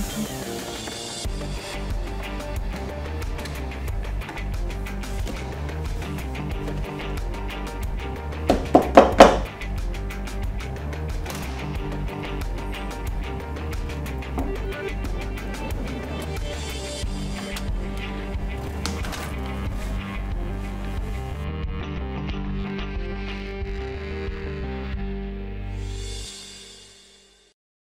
Okay.